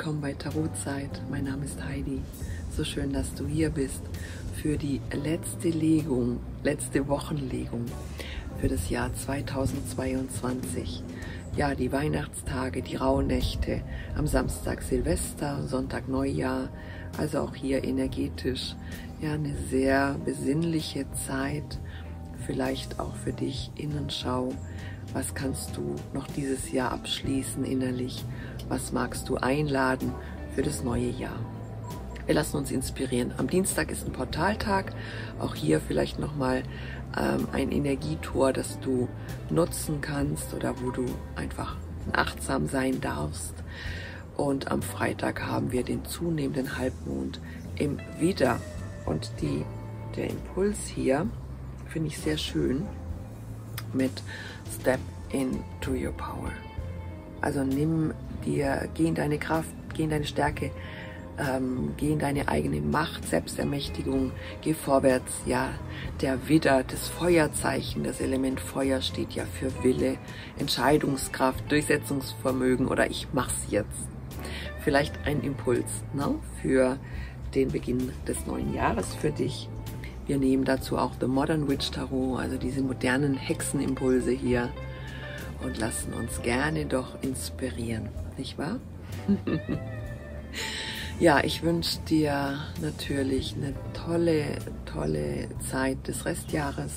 willkommen bei Tarotzeit. Mein Name ist Heidi. So schön, dass du hier bist für die letzte Legung, letzte Wochenlegung für das Jahr 2022. Ja, die Weihnachtstage, die Rauhnächte, am Samstag Silvester, Sonntag Neujahr, also auch hier energetisch. Ja, eine sehr besinnliche Zeit, vielleicht auch für dich Innenschau. Was kannst du noch dieses Jahr abschließen innerlich? Was magst du einladen für das neue Jahr? Wir lassen uns inspirieren. Am Dienstag ist ein Portaltag. Auch hier vielleicht nochmal ähm, ein Energietor, das du nutzen kannst oder wo du einfach achtsam sein darfst. Und am Freitag haben wir den zunehmenden Halbmond im Widder. Und die, der Impuls hier finde ich sehr schön mit Step into your power. Also nimm dir, geh in deine Kraft, geh in deine Stärke, ähm, geh in deine eigene Macht, Selbstermächtigung, geh vorwärts. Ja, der Widder, das Feuerzeichen, das Element Feuer steht ja für Wille, Entscheidungskraft, Durchsetzungsvermögen oder ich mach's jetzt. Vielleicht ein Impuls ne, für den Beginn des neuen Jahres für dich. Wir nehmen dazu auch The Modern Witch Tarot, also diese modernen Hexenimpulse hier und lassen uns gerne doch inspirieren, nicht wahr? ja, ich wünsche dir natürlich eine tolle, tolle Zeit des Restjahres,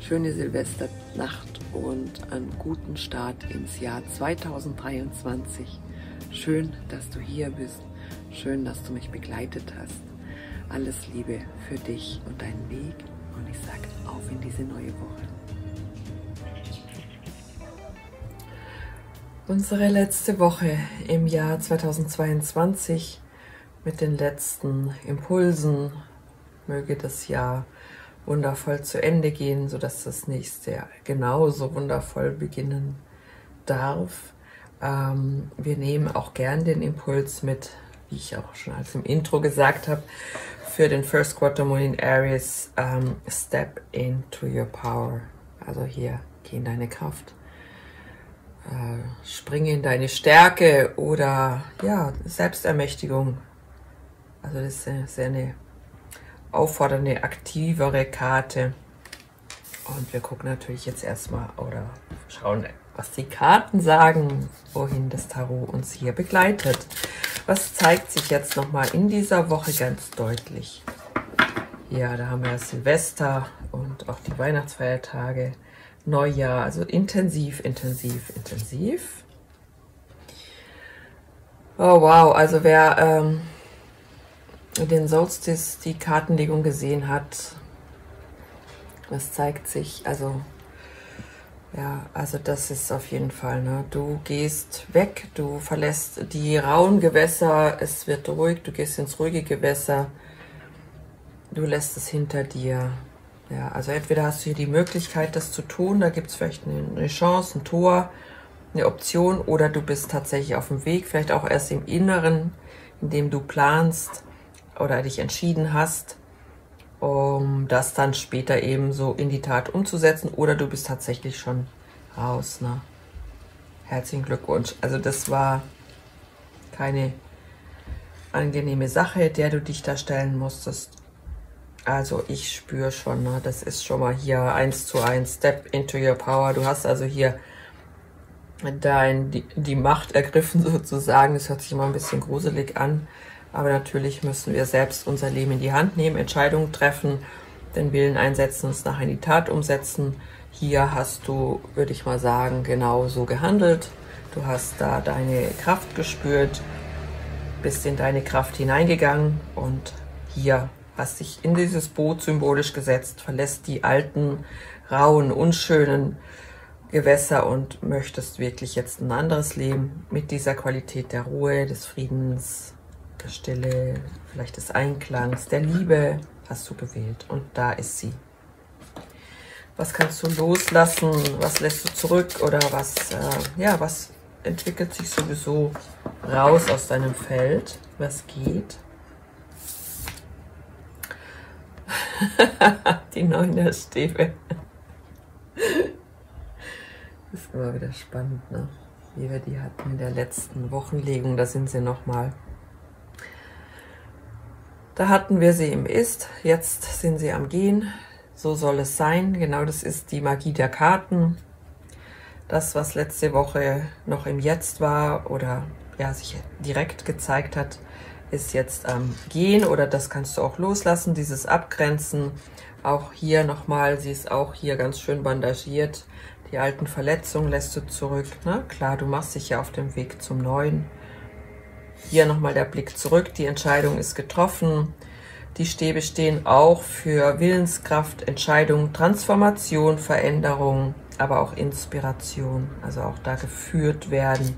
schöne Silvesternacht und einen guten Start ins Jahr 2023. Schön, dass du hier bist. Schön, dass du mich begleitet hast. Alles Liebe für dich und deinen Weg und ich sage auf in diese neue Woche. Unsere letzte Woche im Jahr 2022 mit den letzten Impulsen möge das Jahr wundervoll zu Ende gehen, sodass das nächste Jahr genauso wundervoll beginnen darf. Ähm, wir nehmen auch gern den Impuls mit, wie ich auch schon als im Intro gesagt habe, für den First Quarter Moon in Aries, ähm, Step into your power. Also hier, geh in deine Kraft äh, springe in deine Stärke oder ja, Selbstermächtigung. Also das ist sehr eine auffordernde, aktivere Karte. Und wir gucken natürlich jetzt erstmal oder schauen, was die Karten sagen, wohin das Tarot uns hier begleitet. Was zeigt sich jetzt nochmal in dieser Woche ganz deutlich? Ja, da haben wir Silvester und auch die Weihnachtsfeiertage. Neujahr. Also intensiv, intensiv, intensiv. Oh wow, also wer ähm, den Solstice, die Kartenlegung gesehen hat, das zeigt sich, also ja, also das ist auf jeden Fall, ne? Du gehst weg, du verlässt die rauen Gewässer, es wird ruhig, du gehst ins ruhige Gewässer, du lässt es hinter dir. Ja, also entweder hast du hier die Möglichkeit, das zu tun, da gibt es vielleicht eine Chance, ein Tor, eine Option, oder du bist tatsächlich auf dem Weg, vielleicht auch erst im Inneren, in dem du planst oder dich entschieden hast, um das dann später eben so in die Tat umzusetzen, oder du bist tatsächlich schon raus. Ne? Herzlichen Glückwunsch. Also das war keine angenehme Sache, der du dich da stellen musstest. Also ich spüre schon, ne, das ist schon mal hier eins zu eins Step into your power. Du hast also hier dein, die, die Macht ergriffen sozusagen. Das hört sich immer ein bisschen gruselig an. Aber natürlich müssen wir selbst unser Leben in die Hand nehmen, Entscheidungen treffen, den Willen einsetzen, uns nachher in die Tat umsetzen. Hier hast du, würde ich mal sagen, genau so gehandelt. Du hast da deine Kraft gespürt, bist in deine Kraft hineingegangen und hier hast dich in dieses Boot symbolisch gesetzt, verlässt die alten, rauen, unschönen Gewässer und möchtest wirklich jetzt ein anderes Leben mit dieser Qualität der Ruhe, des Friedens, der Stille, vielleicht des Einklangs, der Liebe hast du gewählt und da ist sie. Was kannst du loslassen? Was lässt du zurück? Oder was, äh, ja, was entwickelt sich sowieso raus aus deinem Feld? Was geht? die Neunerstäbe. Das ist immer wieder spannend, ne? wie wir die hatten in der letzten Wochenlegung. Da sind sie nochmal. Da hatten wir sie im Ist, jetzt sind sie am Gehen. So soll es sein. Genau das ist die Magie der Karten. Das, was letzte Woche noch im Jetzt war oder ja, sich direkt gezeigt hat, ist jetzt am Gehen oder das kannst du auch loslassen, dieses Abgrenzen. Auch hier nochmal, sie ist auch hier ganz schön bandagiert. Die alten Verletzungen lässt du zurück. Ne? Klar, du machst dich ja auf dem Weg zum Neuen. Hier nochmal der Blick zurück. Die Entscheidung ist getroffen. Die Stäbe stehen auch für Willenskraft, Entscheidung, Transformation, Veränderung, aber auch Inspiration. Also auch da geführt werden.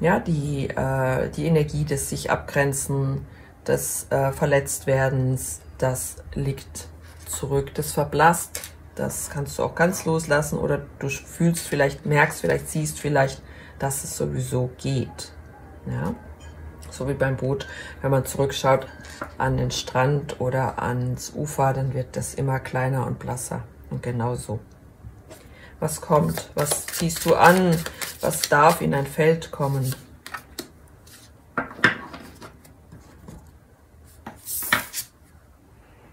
Ja, die, äh, die Energie des sich abgrenzen, des äh, Verletztwerdens, das liegt zurück. Das verblasst, das kannst du auch ganz loslassen oder du fühlst vielleicht, merkst vielleicht, siehst vielleicht, dass es sowieso geht. Ja? So wie beim Boot, wenn man zurückschaut an den Strand oder ans Ufer, dann wird das immer kleiner und blasser. Und genau so. Was kommt? Was ziehst du an? Was darf in dein Feld kommen?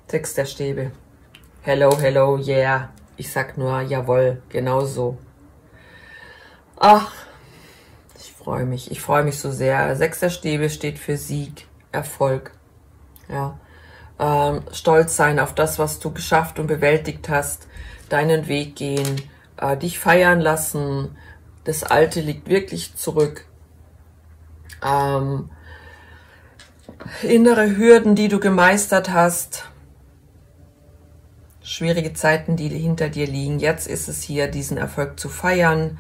Sechs der Stäbe. Hello, hello, yeah. Ich sag nur, jawohl, genau so. Ach, freue mich. Ich freue mich so sehr. Sechster Stäbe steht für Sieg, Erfolg. Ja. Ähm, stolz sein auf das, was du geschafft und bewältigt hast. Deinen Weg gehen. Äh, dich feiern lassen. Das Alte liegt wirklich zurück. Ähm, innere Hürden, die du gemeistert hast schwierige Zeiten, die hinter dir liegen. Jetzt ist es hier, diesen Erfolg zu feiern.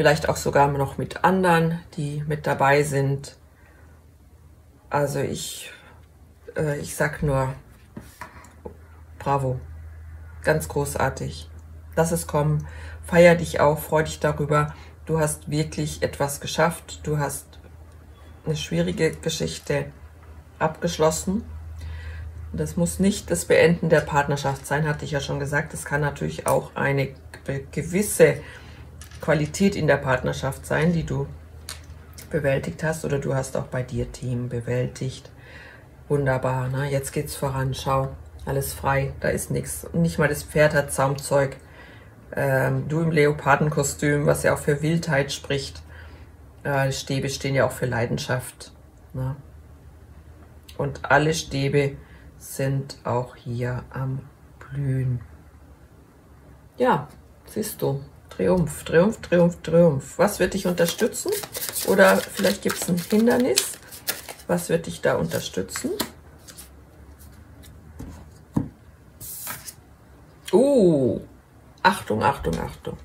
Vielleicht auch sogar noch mit anderen, die mit dabei sind. Also ich, äh, ich sag nur, bravo. Ganz großartig. Lass es kommen. Feier dich auch, freu dich darüber. Du hast wirklich etwas geschafft. Du hast eine schwierige Geschichte abgeschlossen das muss nicht das Beenden der Partnerschaft sein, hatte ich ja schon gesagt. Das kann natürlich auch eine gewisse Qualität in der Partnerschaft sein, die du bewältigt hast oder du hast auch bei dir Themen bewältigt. Wunderbar, ne? jetzt geht's voran. Schau, alles frei, da ist nichts. Nicht mal das Pferd hat Zaumzeug. Ähm, du im Leopardenkostüm, was ja auch für Wildheit spricht. Äh, Stäbe stehen ja auch für Leidenschaft. Ne? Und alle Stäbe sind auch hier am Blühen. Ja, siehst du, Triumph, Triumph, Triumph, Triumph. Was wird dich unterstützen? Oder vielleicht gibt es ein Hindernis. Was wird dich da unterstützen? Uh, Achtung, Achtung, Achtung.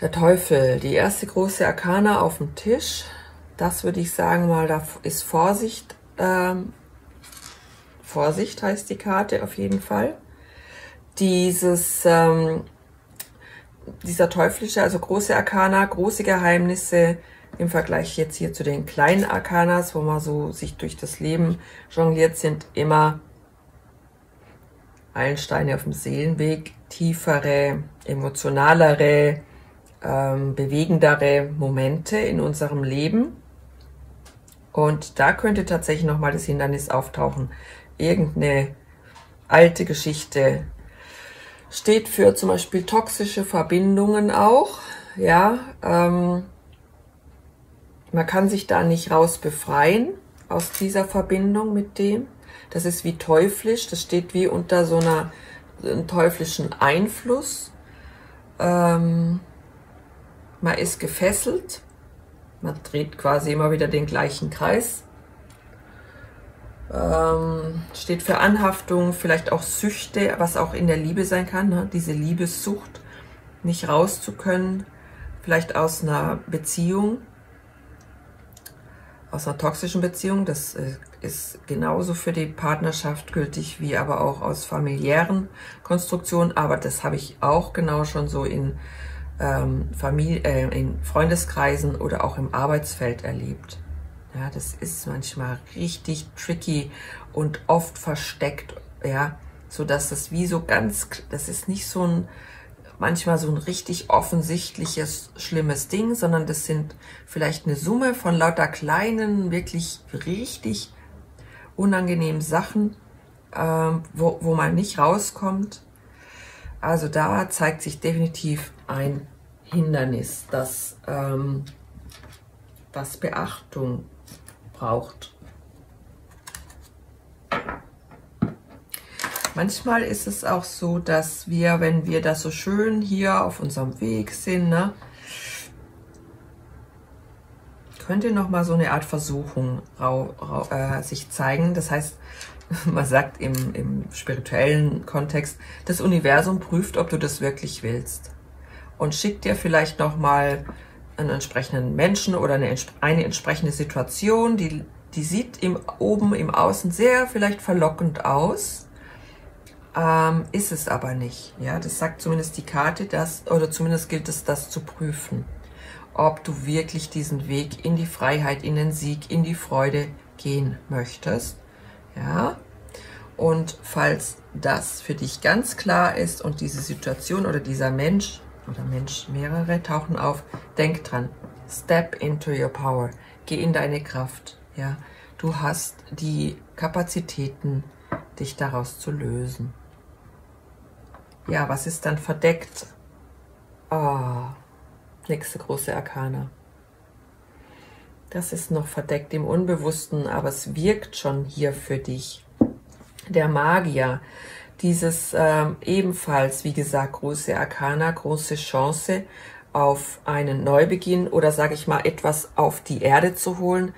Der Teufel, die erste große Arkana auf dem Tisch. Das würde ich sagen mal, da ist Vorsicht ähm, Vorsicht heißt die Karte auf jeden Fall. Dieses, ähm, dieser teuflische, also große Arkana, große Geheimnisse im Vergleich jetzt hier zu den kleinen Arkanas, wo man so sich durch das Leben jongliert, sind immer Eilensteine auf dem Seelenweg, tiefere, emotionalere, ähm, bewegendere Momente in unserem Leben. Und da könnte tatsächlich nochmal das Hindernis auftauchen, irgendeine alte Geschichte. Steht für zum Beispiel toxische Verbindungen auch. Ja, ähm, man kann sich da nicht raus befreien aus dieser Verbindung mit dem. Das ist wie teuflisch. Das steht wie unter so einer einem teuflischen Einfluss. Ähm, man ist gefesselt. Man dreht quasi immer wieder den gleichen Kreis. Ähm, steht für Anhaftung, vielleicht auch Süchte, was auch in der Liebe sein kann, ne? diese Liebessucht, nicht raus zu können, vielleicht aus einer Beziehung, aus einer toxischen Beziehung, das äh, ist genauso für die Partnerschaft gültig wie aber auch aus familiären Konstruktionen, aber das habe ich auch genau schon so in, ähm, Familie, äh, in Freundeskreisen oder auch im Arbeitsfeld erlebt. Ja, das ist manchmal richtig tricky und oft versteckt, ja, so dass das wie so ganz, das ist nicht so ein manchmal so ein richtig offensichtliches, schlimmes Ding, sondern das sind vielleicht eine Summe von lauter kleinen, wirklich richtig unangenehmen Sachen, ähm, wo, wo man nicht rauskommt. Also da zeigt sich definitiv ein Hindernis, das, ähm, das Beachtung braucht. Manchmal ist es auch so, dass wir, wenn wir da so schön hier auf unserem Weg sind, ne, könnte noch mal so eine Art Versuchung äh, sich zeigen. Das heißt, man sagt im, im spirituellen Kontext, das Universum prüft, ob du das wirklich willst und schickt dir vielleicht noch mal einen entsprechenden Menschen oder eine, eine entsprechende Situation, die, die sieht im, oben im Außen sehr vielleicht verlockend aus ähm, ist es aber nicht. Ja, das sagt zumindest die Karte, dass, oder zumindest gilt es, das zu prüfen, ob du wirklich diesen Weg in die Freiheit, in den Sieg, in die Freude gehen möchtest. Ja, und falls das für dich ganz klar ist und diese Situation oder dieser Mensch oder Mensch mehrere tauchen auf, denk dran, step into your power, geh in deine Kraft. Ja, du hast die Kapazitäten, dich daraus zu lösen. Ja, was ist dann verdeckt? Oh, nächste große Arkana. Das ist noch verdeckt im Unbewussten, aber es wirkt schon hier für dich. Der Magier, dieses ähm, ebenfalls, wie gesagt, große Arkana, große Chance auf einen Neubeginn oder sage ich mal etwas auf die Erde zu holen.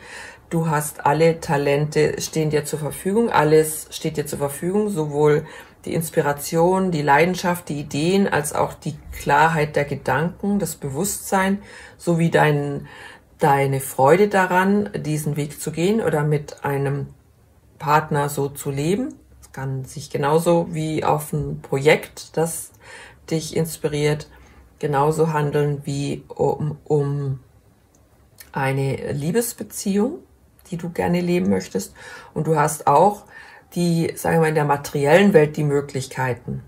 Du hast alle Talente stehen dir zur Verfügung, alles steht dir zur Verfügung, sowohl die Inspiration, die Leidenschaft, die Ideen, als auch die Klarheit der Gedanken, das Bewusstsein, sowie dein, deine Freude daran, diesen Weg zu gehen oder mit einem Partner so zu leben. Kann sich genauso wie auf ein Projekt, das dich inspiriert, genauso handeln wie um, um eine Liebesbeziehung, die du gerne leben möchtest. Und du hast auch die, sagen wir mal, in der materiellen Welt die Möglichkeiten.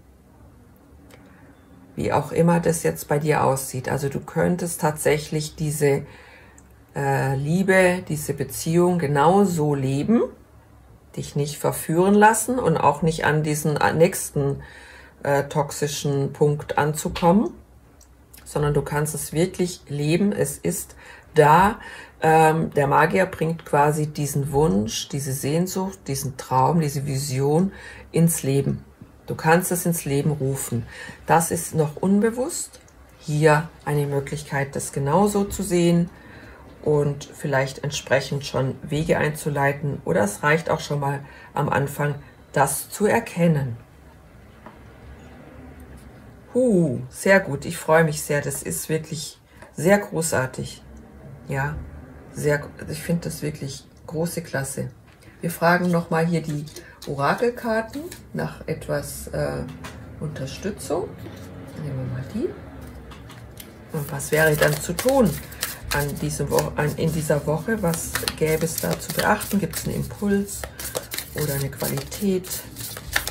Wie auch immer das jetzt bei dir aussieht. Also du könntest tatsächlich diese äh, Liebe, diese Beziehung genauso leben, dich nicht verführen lassen und auch nicht an diesen äh, nächsten äh, toxischen Punkt anzukommen, sondern du kannst es wirklich leben. Es ist da, ähm, der Magier bringt quasi diesen Wunsch, diese Sehnsucht, diesen Traum, diese Vision ins Leben. Du kannst es ins Leben rufen. Das ist noch unbewusst. Hier eine Möglichkeit, das genauso zu sehen und vielleicht entsprechend schon Wege einzuleiten. Oder es reicht auch schon mal am Anfang, das zu erkennen. Huh, sehr gut. Ich freue mich sehr. Das ist wirklich sehr großartig. Ja, sehr, ich finde das wirklich große Klasse. Wir fragen nochmal hier die Orakelkarten nach etwas äh, Unterstützung. Nehmen wir mal die. Und was wäre dann zu tun an diesem Wo an, in dieser Woche? Was gäbe es da zu beachten? Gibt es einen Impuls oder eine Qualität,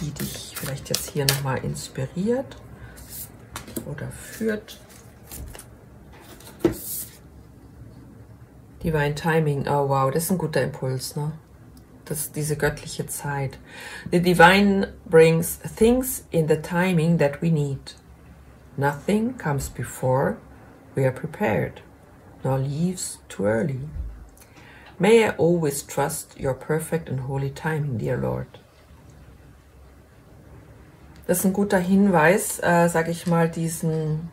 die dich vielleicht jetzt hier nochmal inspiriert oder führt? Divine Timing, oh wow, das ist ein guter Impuls, ne? Das, diese göttliche Zeit. The Divine brings things in the timing that we need. Nothing comes before we are prepared, nor leaves too early. May I always trust your perfect and holy timing, dear Lord. Das ist ein guter Hinweis, äh, sage ich mal, diesen,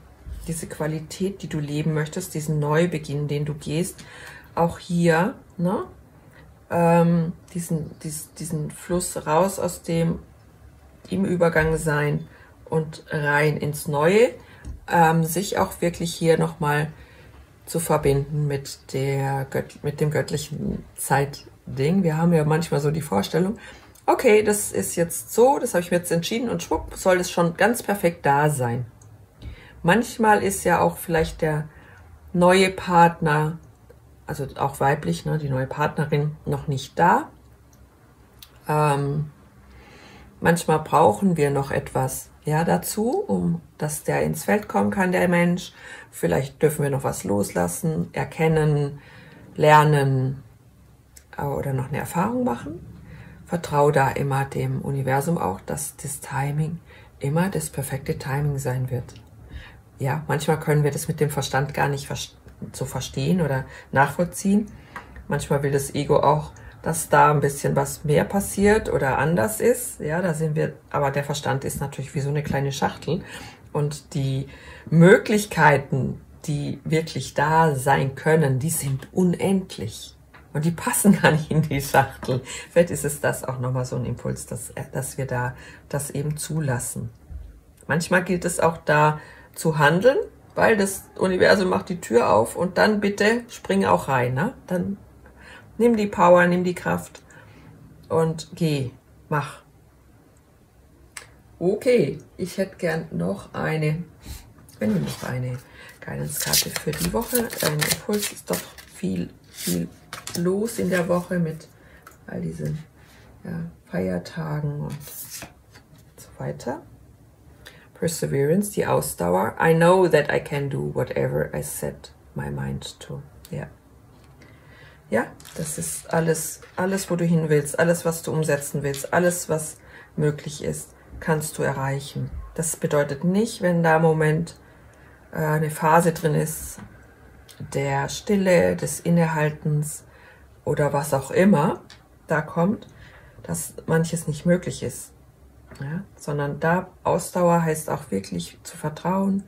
diese Qualität, die du leben möchtest, diesen Neubeginn, den du gehst, auch hier, ne, ähm, diesen, dies, diesen Fluss raus aus dem im Übergang sein und rein ins Neue, ähm, sich auch wirklich hier nochmal zu verbinden mit, der Gött mit dem göttlichen Zeitding. Wir haben ja manchmal so die Vorstellung, okay, das ist jetzt so, das habe ich mir jetzt entschieden und schwupp, soll es schon ganz perfekt da sein. Manchmal ist ja auch vielleicht der neue Partner also auch weiblich, ne, die neue Partnerin, noch nicht da. Ähm, manchmal brauchen wir noch etwas ja, dazu, um dass der ins Feld kommen kann, der Mensch. Vielleicht dürfen wir noch was loslassen, erkennen, lernen äh, oder noch eine Erfahrung machen. Vertraue da immer dem Universum auch, dass das Timing immer das perfekte Timing sein wird. Ja, manchmal können wir das mit dem Verstand gar nicht so verstehen oder nachvollziehen. Manchmal will das Ego auch dass da ein bisschen was mehr passiert oder anders ist. Ja, da sind wir, aber der Verstand ist natürlich wie so eine kleine Schachtel und die Möglichkeiten, die wirklich da sein können, die sind unendlich. Und die passen gar nicht in die Schachtel. Vielleicht ist es das auch nochmal so ein Impuls, dass, dass wir da das eben zulassen. Manchmal gilt es auch da zu handeln, weil das Universum macht die Tür auf und dann bitte spring auch rein. Ne? Dann Nimm die Power, nimm die Kraft und geh, mach. Okay, ich hätte gern noch eine, wenn wir noch eine Guidance-Karte für die Woche. Ein Impuls ist doch viel, viel los in der Woche mit all diesen ja, Feiertagen und so weiter. Perseverance, die Ausdauer. I know that I can do whatever I set my mind to. Ja. Yeah. Ja, das ist alles, alles, wo du hin willst, alles, was du umsetzen willst, alles, was möglich ist, kannst du erreichen. Das bedeutet nicht, wenn da im Moment äh, eine Phase drin ist, der Stille, des Innehaltens oder was auch immer da kommt, dass manches nicht möglich ist. Ja? Sondern da Ausdauer heißt auch wirklich zu vertrauen,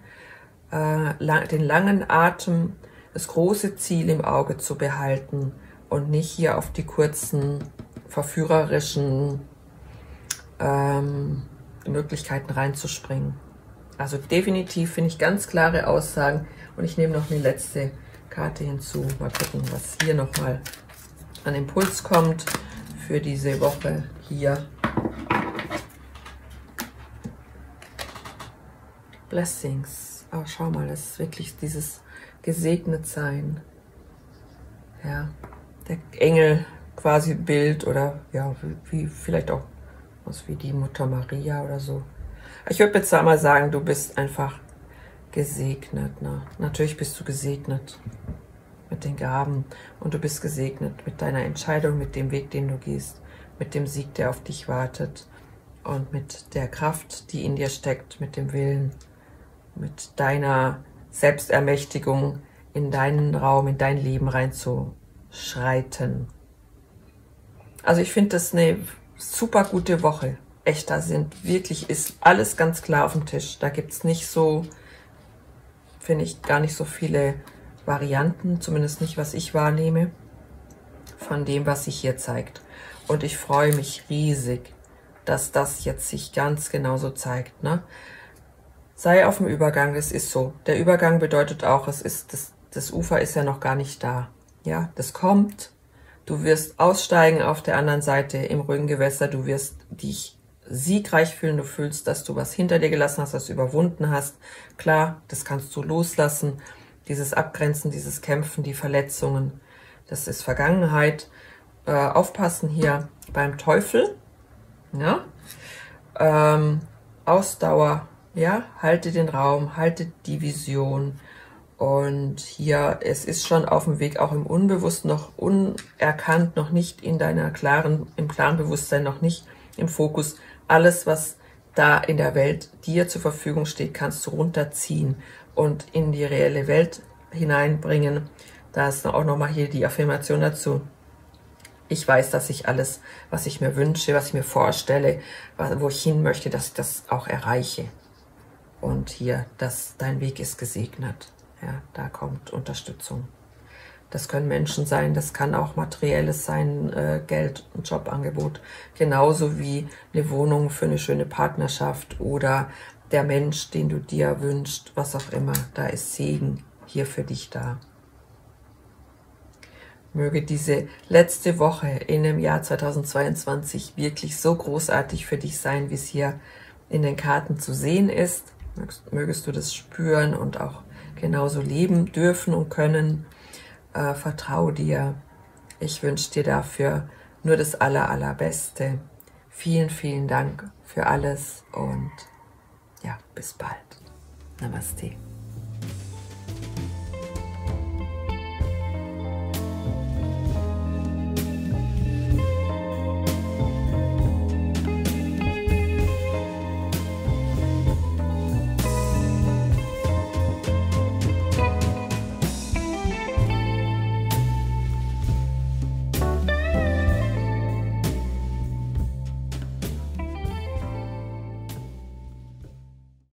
äh, lang, den langen Atem das große Ziel im Auge zu behalten und nicht hier auf die kurzen, verführerischen ähm, Möglichkeiten reinzuspringen. Also definitiv finde ich ganz klare Aussagen und ich nehme noch eine letzte Karte hinzu. Mal gucken, was hier nochmal an Impuls kommt für diese Woche hier. Blessings. Oh, schau mal, das ist wirklich dieses gesegnet sein. Ja, der Engel quasi Bild oder ja, wie vielleicht auch was wie die Mutter Maria oder so. Ich würde jetzt einmal sagen, du bist einfach gesegnet. Ne? Natürlich bist du gesegnet mit den Gaben und du bist gesegnet mit deiner Entscheidung, mit dem Weg, den du gehst, mit dem Sieg, der auf dich wartet und mit der Kraft, die in dir steckt, mit dem Willen, mit deiner Selbstermächtigung in deinen Raum, in dein Leben reinzuschreiten. Also ich finde das eine super gute Woche. Echt, da sind wirklich, ist alles ganz klar auf dem Tisch. Da gibt es nicht so, finde ich, gar nicht so viele Varianten, zumindest nicht, was ich wahrnehme, von dem, was sich hier zeigt. Und ich freue mich riesig, dass das jetzt sich ganz genau so zeigt. Ne? Sei auf dem Übergang, es ist so. Der Übergang bedeutet auch, es ist, das, das Ufer ist ja noch gar nicht da. Ja, das kommt. Du wirst aussteigen auf der anderen Seite im ruhigen Gewässer. Du wirst dich siegreich fühlen. Du fühlst, dass du was hinter dir gelassen hast, du überwunden hast. Klar, das kannst du loslassen. Dieses Abgrenzen, dieses Kämpfen, die Verletzungen, das ist Vergangenheit. Äh, aufpassen hier beim Teufel. Ja. Ähm, Ausdauer, ja, halte den Raum, halte die Vision. Und hier, es ist schon auf dem Weg, auch im Unbewussten noch unerkannt, noch nicht in deiner klaren, im klaren Bewusstsein, noch nicht im Fokus. Alles, was da in der Welt dir zur Verfügung steht, kannst du runterziehen und in die reelle Welt hineinbringen. Da ist auch nochmal hier die Affirmation dazu. Ich weiß, dass ich alles, was ich mir wünsche, was ich mir vorstelle, wo ich hin möchte, dass ich das auch erreiche. Und hier, dass dein Weg ist gesegnet. Ja, da kommt Unterstützung. Das können Menschen sein, das kann auch materielles sein, äh, Geld, ein Jobangebot, genauso wie eine Wohnung für eine schöne Partnerschaft oder der Mensch, den du dir wünschst, was auch immer. Da ist Segen hier für dich da. Möge diese letzte Woche in dem Jahr 2022 wirklich so großartig für dich sein, wie es hier in den Karten zu sehen ist mögest, mögest du das spüren und auch genauso leben dürfen und können. Äh, vertrau dir. Ich wünsche dir dafür nur das Aller, Allerbeste. Vielen, vielen Dank für alles und bis bald. Namaste.